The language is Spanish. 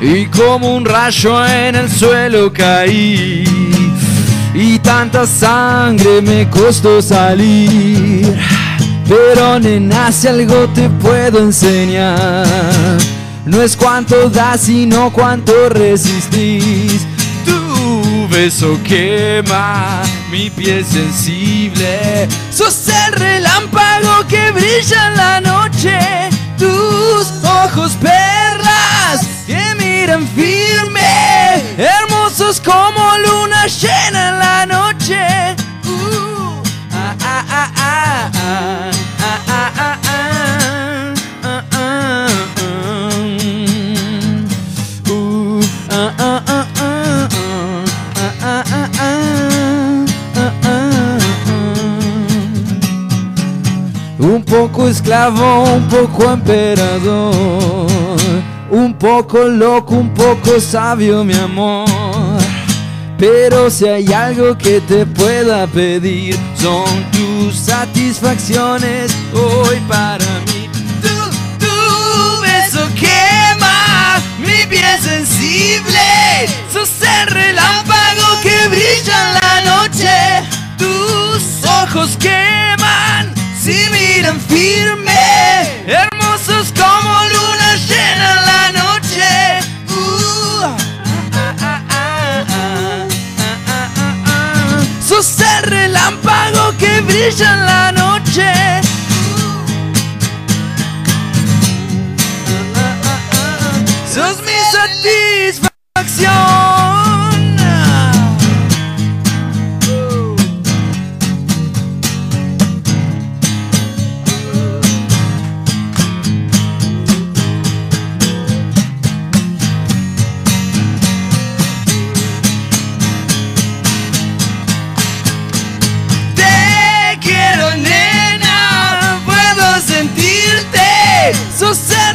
y como un rayo en el suelo caí. Y tanta sangre me costó salir. Pero nena, si algo te puedo enseñar, no es cuánto das, sino cuánto resistís. Tu beso quema mi piel sensible. Sos el relámpago que brilla en firme, hermosos como luna llena en la noche. Uh, ah, ah, ah, ah, ah, ah, ah, ah, ah, ah, ah, mm. Uh, ah, ah, ah, ah, ah, ah, ah, ah, ah, ah, ah. Un poco esclavo, un poco emperador, un poco loco, un poco sabio, mi amor. Pero si hay algo que te pueda pedir, son tus satisfacciones hoy para mí. Tu, tu beso quema mi piel sensible. Sos el relámpago brilla en la noche. Sos mi satisfacción. você.